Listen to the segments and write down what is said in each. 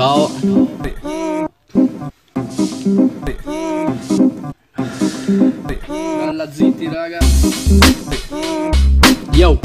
Ciao. Bella zitti raga. Yo.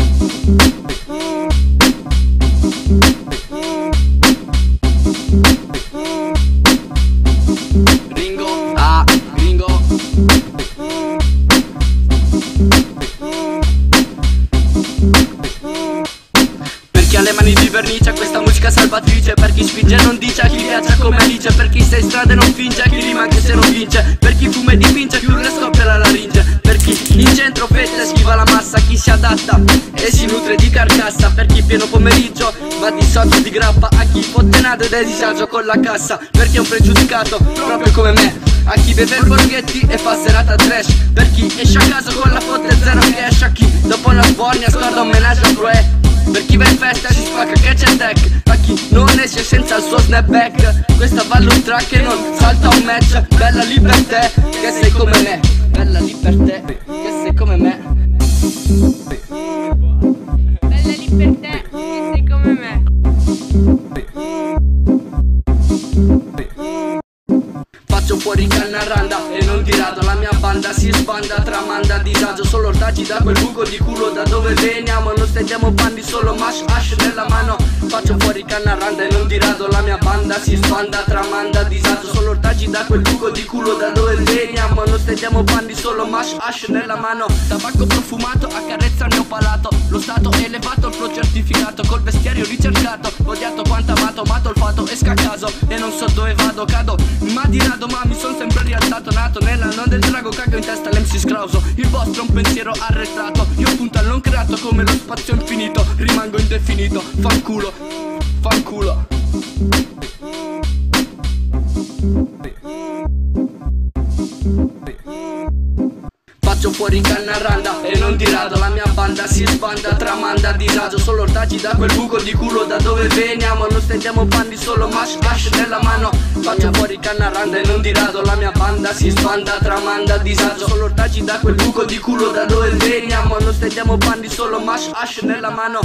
Mani di vernice questa musica salvatrice. Per chi spinge non dice a chi viaggia come Alice. Per chi sta in strada e non finge a chi rima anche se non vince. Per chi fuma e dipinge più le scoppia la laringe. Per chi in centro fetta schiva la massa Chi si adatta e si nutre di carcassa. Per chi pieno pomeriggio va di socio di grappa A chi fottenato ed è disagio con la cassa. Per chi è un pregiudicato proprio come me. A chi beve borghetti e fa serata trash. Per chi esce a casa con la foto e zero cash. A chi dopo la sbornia scorda un menage a tre per chi va in festa si spacca catch and tech. A chi non esce senza il suo snapback. Questa valle un track e non salta un match. Bella libertà che sei come me. Bella libertà Faccio fuori canna randa e non di rado La mia banda si sbanda, tramanda disagio Solo ortaggi da quel buco di culo da dove veniamo. Non stendiamo bandi, solo mash hash nella mano. Faccio fuori canna randa e non di rado La mia banda si sbanda, tramanda disagio Solo ortaggi da quel buco di culo da dove veniamo. Non stendiamo bandi, solo mash hash nella mano. Tabacco profumato accarezza il mio palato. Lo stato elevato, il flow certificato. Col vestiario ricercato, odiato quanto amato Mato il fato, esca a caso e non so dove vado Cado, ma di rado ma mi son sempre rialzato Nato nell'anno del drago, cago in testa l'MC scrauso Il vostro è un pensiero arretrato Io punto al non creato come lo spazio infinito Rimango indefinito, fanculo, fanculo Faccio fuori canna randa e non di rado La mia banda si sbanda, tramanda disagio Solo ortaggi da quel buco di culo da dove veniamo Non stendiamo bandi, solo mash hash nella mano. Faccio fuori canna randa e non di rado La mia banda si sbanda, tramanda disagio Solo ortaggi da quel buco di culo da dove veniamo Non stendiamo bandi, solo mash hash nella mano